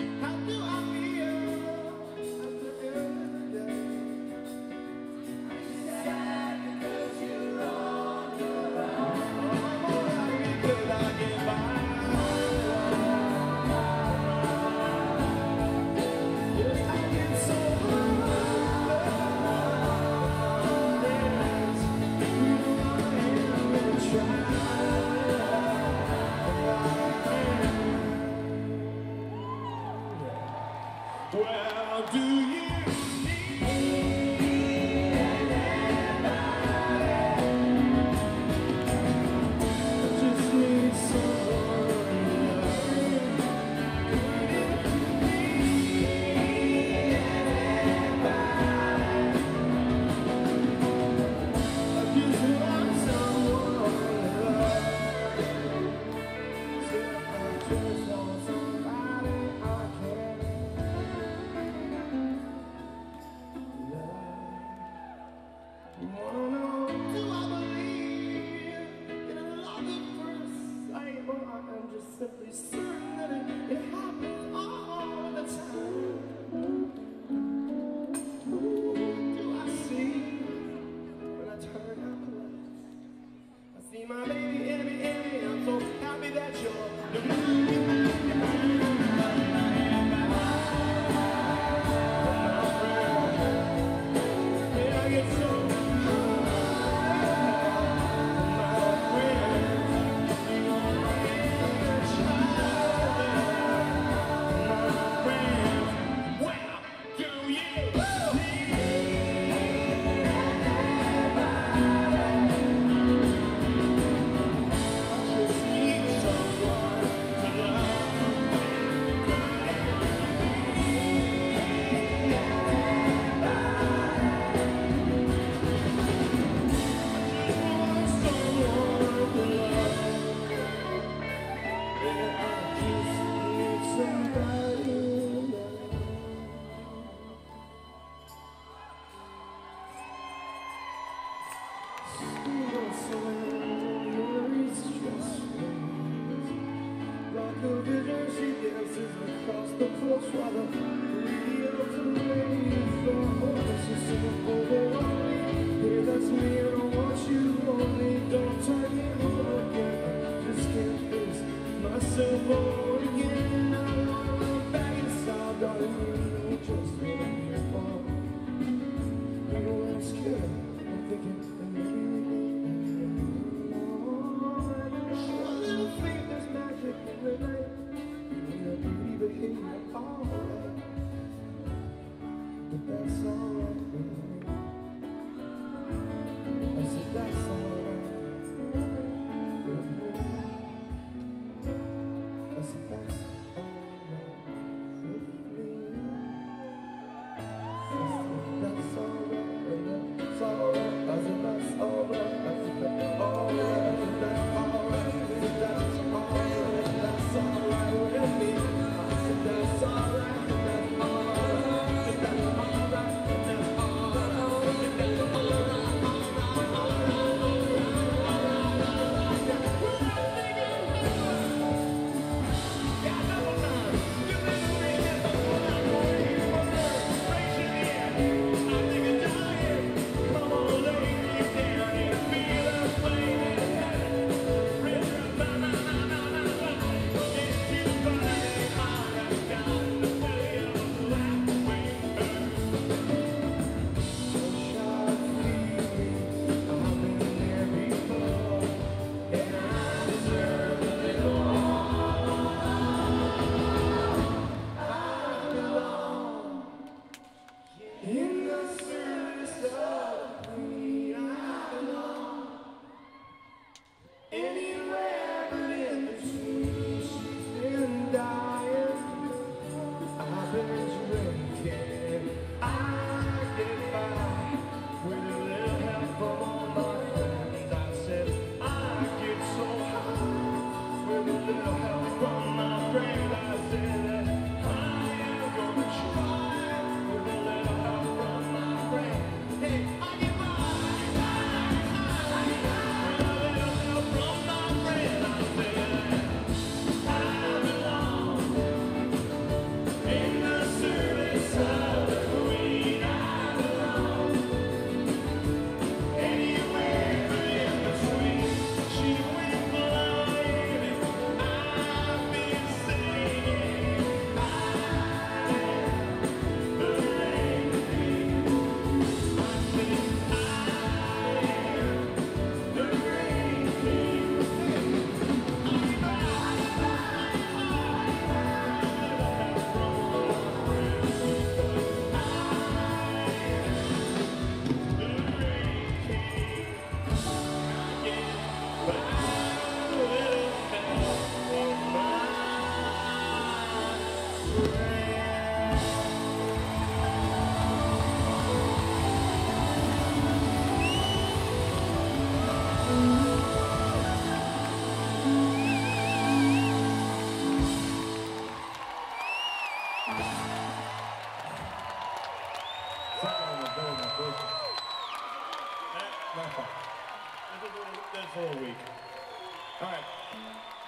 I I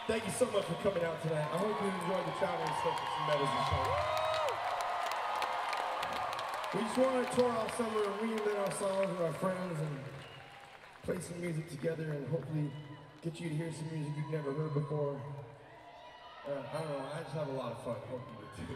Thank you so much for coming out tonight. I hope you enjoyed the traveling stuff with some medals and stuff. We just want to tour all summer and reinvent our songs with our friends and play some music together and hopefully get you to hear some music you've never heard before. Uh, I don't know. I just have a lot of fun. Hope you do.